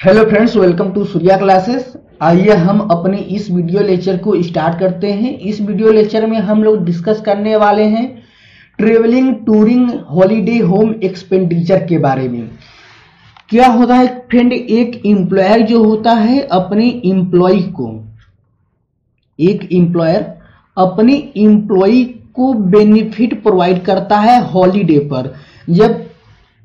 Hello friends welcome to Surya classes आइए हम अपने इस वीडियो लेक्चर को स्टार्ट करते हैं। इस वीडियो लेक्चर में हम लोग डिस्कस करने वाले हैं travelling touring holiday home expenditure के बारे में। क्या होता है फ्रेंड एक एम्प्लॉयर जो होता है अपने एम्प्लॉय को, एक एम्प्लॉयर अपने एम्प्लॉय को बेनिफिट प्रोवाइड करता है हॉलीडे पर। जब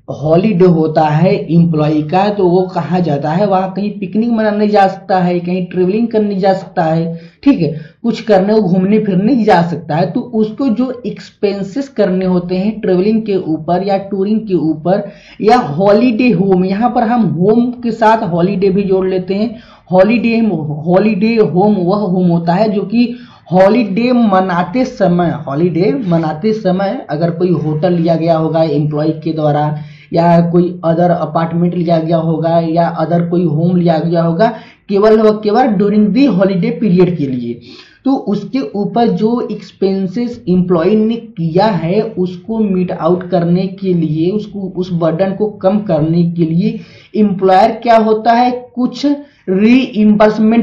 हॉलीडे होता है एम्प्लॉय का तो वो कहाँ जाता है? वहाँ कहीं पिकनिक मनाने जा सकता है, कहीं ट्रेवलिंग करने जा सकता है। ठीक है? कुछ करने वो घूमने फिरने जा सकता है। तो उसको जो एक्सपेंसेस करने होते हैं ट्रेवलिंग के ऊपर या टूरिंग के ऊपर या हॉलीडे होम यहाँ पर हम होम के साथ हॉलीडे भी जोड़ लेते हैं। हॉलीडे हॉलीडे होम वह होम होता है जो कि हॉलीडे मनाते समय हॉलीडे मनाते समय अगर कोई होटल लिया गया होगा एम्प्लॉय के द्वारा या कोई अदर अपार्टमेंट लिया गया होगा, या अदर कोई होम लिया गया होगा, केवल व केवल ड्यूरिंग दी हॉलीडे पीरियड के लिए। तो उसके ऊपर जो एक्सपेंसेस एम्प्लॉय ने किया है, उसको मीट आउट करने के लिए, उसको, उस बर्डन को कम करने के लिए एम्प्लॉयर क्या होता है? कुछ री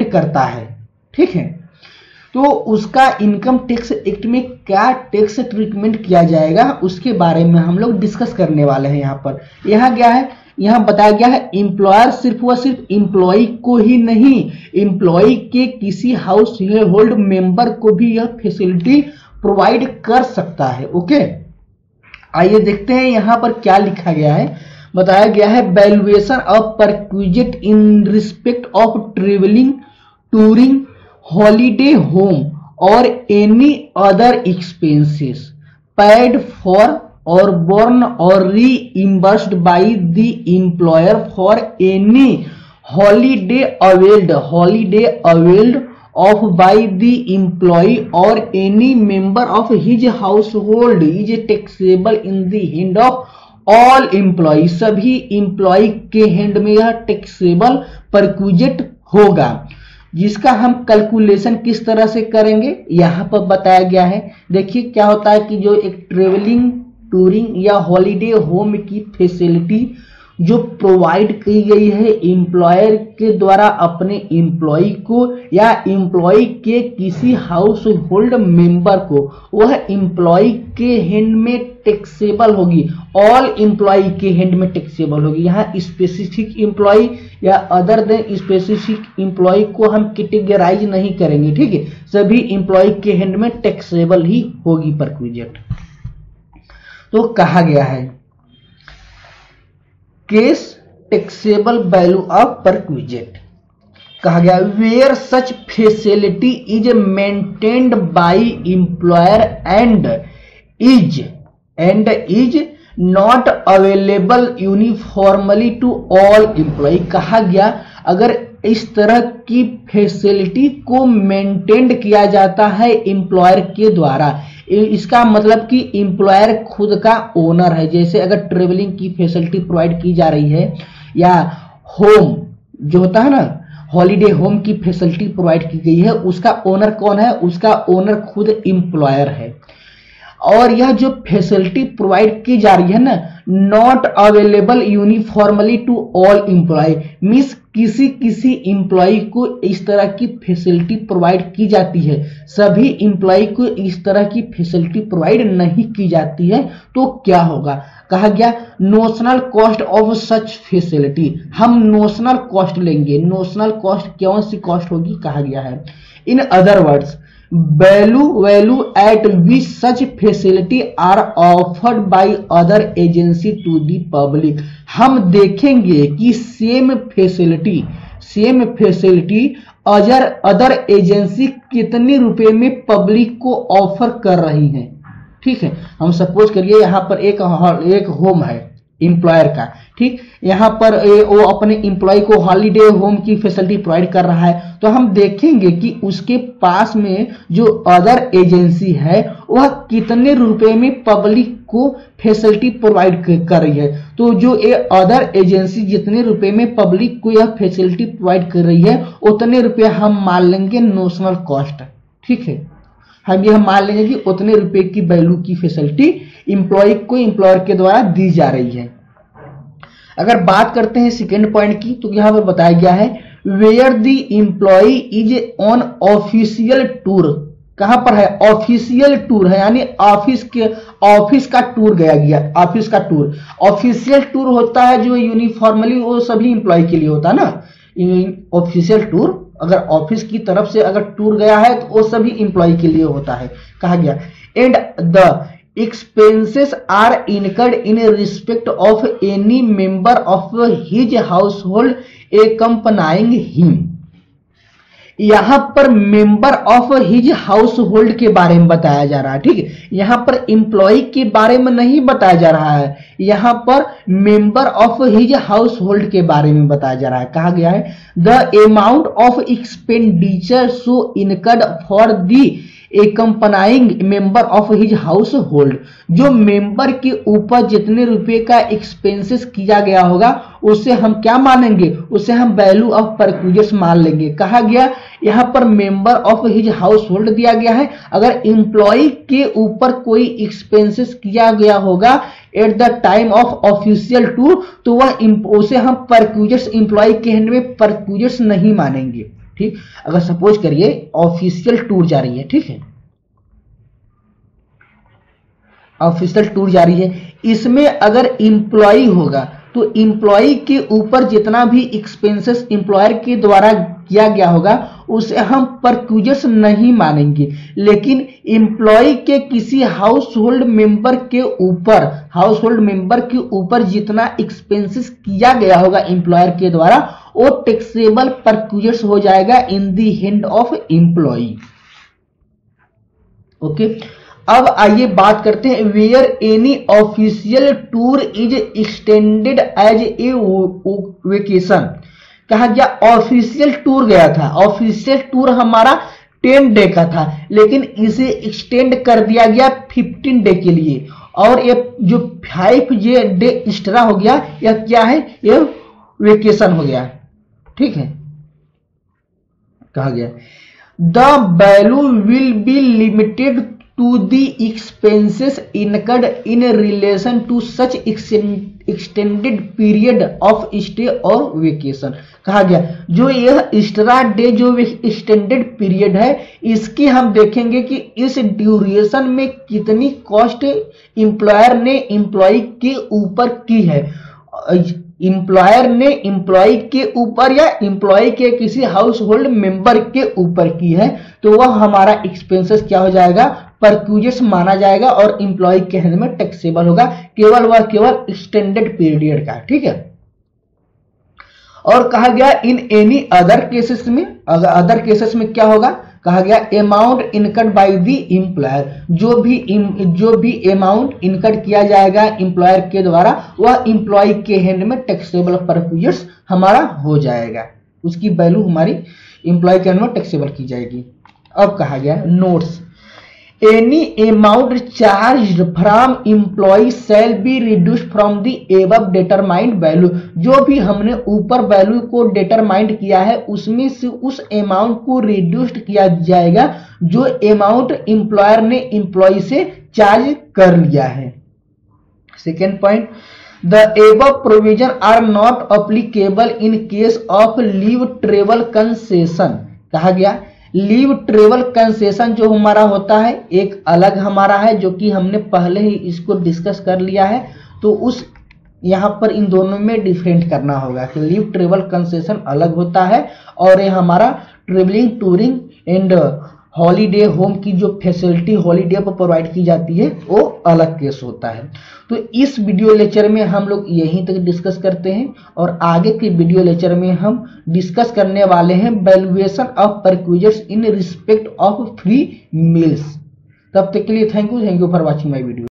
करता है। ठीक है? तो उसका इनकम टैक्स एक्ट में क्या टैक्स ट्रीटमेंट किया जाएगा, उसके बारे में हम लोग डिस्कस करने वाले हैं यहाँ पर। यहाँ क्या है? यहाँ बताया गया है एम्प्लॉयर सिर्फ़ व सिर्फ़ एम्प्लॉय को ही नहीं एम्प्लॉय के किसी हाउस होल्ड मेंबर को भी यह फैसिलिटी प्रोवाइड कर सकता है ओके आइए देखते हैं यहाँ पर क्या लिखा गया है। बताया गया है valuation of perquisite in respect of travelling touring holiday home और any other expenses paid for or borne or reimbursed by the employer for any holiday availed holiday availed of by the employee or any member of his household is taxable in the hand of all employee सभी employee के hand में यह taxable perquisite होगा। जिसका हम calculation किस तरह से करेंगे? यहाँ पर बताया गया है। देखिए, क्या होता है कि जो एक ट्रेवलिंग टूरिंग या हॉलीडे होम की फैसिलिटी जो प्रोवाइड की गई है एम्प्लॉयर के द्वारा अपने एम्प्लॉय को या एम्प्लॉय के किसी हाउस होल्ड मेंबर को, वह एम्प्लॉय के हैंड में टैक्सेबल होगी। ऑल एम्प्लॉय के हैंड में टैक्सेबल होगी। यहाँ स्पेसिफिक एम्प्लॉय या अदर देन स्पेसिफिक एम्प्लॉय को हम कैटेगराइज नहीं करेंगे, ठीक है? सभी एम्प्लॉय के हैंड में टैक्सेबल ही होगी परक्विजेट तो कहा गया है case taxable value of perquisite कहा गया where such facility is maintained by employer and is and is not available uniformly to all employee कहा गया, अगर इस तरह की फैसिलिटी को मेंटेन किया जाता है एम्प्लॉयर के द्वारा इसका मतलब कि एम्प्लॉयर खुद का ओनर है। जैसे अगर ट्रेवलिंग की फैसिलिटी प्रोवाइड की जा रही है, या होम जो होता है ना हॉलीडे होम की फैसिलिटी प्रोवाइड की गई है, उसका ओनर कौन है? उसका ओनर खुद एम्प्लॉयर है। और यह जो फैसिलिटी प्रोवाइड की जा रही है ना not available uniformly to all employee means किसी किसी एम्प्लॉय को इस तरह की फैसिलिटी प्रोवाइड की जाती है। सभी एम्प्लॉय को इस तरह की फैसिलिटी प्रोवाइड नहीं की जाती है तो क्या होगा? कहा गया notional cost of such facility हम नोशनल कॉस्ट लेंगे। नोशनल कॉस्ट कौन सी कॉस्ट होगी? कहा गया है। In other words value value at which such facility are offered by other agency to the public हम देखेंगे कि सेम फैसिलिटी सेम फैसिलिटी अजर अदर एजेंसी कितने रुपए में पब्लिक को ऑफ़र कर रही है? ठीक है, हम सपोज़ करिए यहाँ पर एक एक होम है। एम्प्लॉयर का, ठीक? यहाँ पर वो अपने एम्प्लॉय को हॉलीडे होम की फैसिलिटी प्रोवाइड कर रहा है। तो हम देखेंगे कि उसके पास में जो अदर एजेंसी है, वह कितने रुपए में पब्लिक को फैसिलिटी प्रोवाइड कर रही है। तो जो ये अदर एजेंसी जितने रुपए में पब्लिक को यह फैसिलिटी प्रोवाइड कर रही है, उतने रुपए हम मान लेंगे नोशनल कॉस्ट ठीक है? हम यह मान लेंगे कि उतने रुपए की वैल्यू की फैसिलिटी इंप्लॉय को इंप्लॉयर के द्वारा दी जा रही है। अगर बात करते हैं सेकेंड पॉइंट की तो यहाँ पर बताया गया है where the employee is on official tour कहाँ पर है? ऑफिशियल टूर है, यानी ऑफ़िस के ऑफ़िस का टूर गया गया ऑफ़िस का टूर ऑफिशियल टूर होता है जो यूनिफॉर्मली वो सभी इंप्लॉय के लिए होता है ना। ऑफिशियल टूर अगर ऑफ़िस की तरफ़ से अगर टूर गया है तो वो सभी इंप्लॉय के लिए होता है, कहा गया। And the expenses are incurred in respect of any member of his household accompanying him. यहाँ पर member of his household के बारे में बताया जा रहा है, ठीक है? यहाँ पर इंप्लॉय के बारे में नहीं बताया जा रहा है। यहाँ पर member of his household के बारे में बताया जा रहा है। कहा गया है the amount of expenditure so incurred for the accompanying member of his household जो मेंबर के ऊपर जितने रुपए का एक्सपेंसेस किया गया होगा, उसे हम क्या मानेंगे? उसे हम वैल्यू ऑफ़ परक्यूजर्स मान लेंगे। कहा गया, यहाँ पर member of his household दिया गया है। अगर इंप्लॉय के ऊपर कोई एक्सपेंसेस किया गया होगा at the time of official tour तो वह उसे हम परक्यूजर्स इंप्लॉय के हैंड में परक्यूजर्स नहीं मानेंगे। ठीक? अगर सपोज़ करिए ऑफिशियल टूर जा रही है, ठीक है? ऑफिशियल टूर जा रही है। इसमें अगर इंप्लॉय होगा तो इंप्लॉय के ऊपर जितना भी एक्सपेंसेस इंप्लॉयर के द्वारा किया गया होगा, उसे हम परक्यूजर्स नहीं मानेंगे। लेकिन इंप्लॉय के किसी हाउस होल्ड मेंबर के ऊपर हाउस होल्ड मेंबर के ऊपर जितना एक्सपेंसेस किया गया होगा इंप्लॉयर के द्वारा वो टैक्सेबल परक्यूजर्स हो जाएगा in the hand of employee okay अब आइए बात करते हैं where any official tour is extended as a vacation कहा गया ऑफिशियल टूर गया था। ऑफिशियल टूर हमारा टेन डे का था, लेकिन इसे एक्सटेंड कर दिया गया फिफ्टीन डे के लिए। और ये जो फाइव डे एक्स्ट्रा हो गया, यह क्या है? ये वेकेशन हो गया। ठीक है? कहा गया। The value will be limited to the expenses incurred in relation to such extended period of stay or vacation कहा गया। जो यह एक्स्ट्रा डे जो एक्सटेंडेड पीरियड है, इसकी हम देखेंगे कि इस ड्यूरेशन में कितनी कॉस्ट इंप्लॉयर ने इंप्लॉय के ऊपर की है। इंप्लॉयर ने इंप्लॉय के ऊपर या इंप्लॉय के किसी हाउस होल्ड मेंबर के ऊपर की है तो वह हमारा एक्सपेंसेस क्या हो जाएगा? परक्यूजस माना जाएगा और इंप्लॉय के हैंड में टैक्सेबल होगा। केवल वह केवल एक्सटेंडेड पीरियड का ठीक है? और कहा गया इन एनी अदर केसेस में अदर केसेस में क्या होगा? कहा गया amount incurred by the employer जो भी जो भी अमाउंट इनकट किया जाएगा एम्प्लॉयर के द्वारा, वह इंप्लॉय के हैंड में टैक्सेबल पर हमारा हो जाएगा। उसकी वैल्यू हमारी इंप्लॉय के हैंड में टैक्सेबल की जाएगी। अब कहा गया notes any amount charged from employee shall be reduced from the above determined value. जो भी हमने ऊपर वैल्यू को डिटरमाइंड किया है, उसमें से उस अमाउंट को रिड्यूस्ड किया जाएगा जो अमाउंट एम्प्लॉयर ने एम्प्लॉय से चार्ज कर लिया है। Second point the above provision are not applicable in case of leave travel concession कहा गया लीव ट्रेवल कंसेशन जो हमारा होता है, एक अलग हमारा है, जो कि हमने पहले ही इसको डिस्कस कर लिया है तो उस यहाँ पर इन दोनों में डिफरेंट करना होगा कि लीव ट्रेवल कंसेशन अलग होता है और ये हमारा travelling, touring and holiday home की जो फैसिलिटी हॉलीडे पर प्रोवाइड की जाती है, वो अलग केस होता है। तो इस वीडियो लेक्चर में हम लोग यहीं तक डिस्कस करते हैं और आगे के वीडियो लेक्चर में हम डिस्कस करने वाले हैं valuation of perquisites in respect of free meals. तब तक के लिए thank you thank you for watching my video